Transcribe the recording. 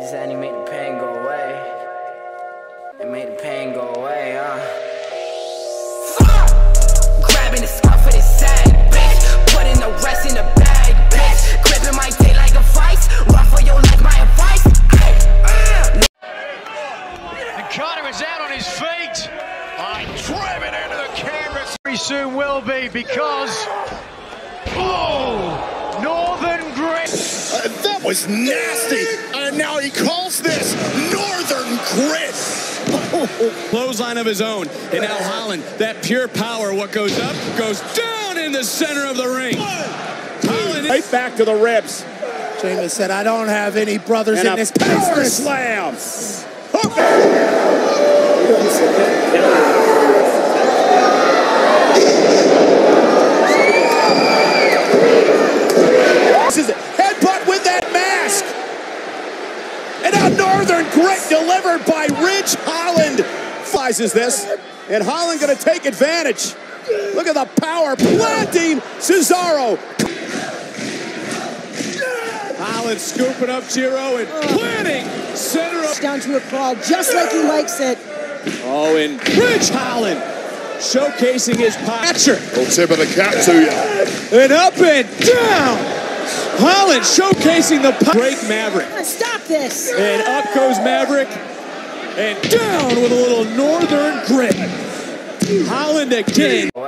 He said he made the pain go away. It made the pain go away, huh? Fuck! Grabbing the scuff of this sag, bitch. Putting the rest in the bag, bitch. Gripping my dick like a vice. Run for your life, my advice. Ay, uh. And Carter is out on his feet. I driven into the canvas. Very soon will be because. Oh! Northern Grit. Uh, that was nasty. And now he calls this Northern Grit. Clothesline of his own. And now Holland, that pure power, what goes up, goes down in the center of the ring. Holland Right back to the ribs. Sheamus said, I don't have any brothers And in a this power business. slam. This is it. Headbutt with that mask. And now Northern Grit delivered by Ridge Holland. Flies this. And Holland going to take advantage. Look at the power planting Cesaro. Holland scooping up Giro and planting center of. down to a crawl, just like he likes it. Oh, and Ridge Holland showcasing his posture. Little tip of the cap to you. And up and down. Holland showcasing the po- break Maverick. Stop this. And up goes Maverick. And down with a little northern grit. Holland again. Away.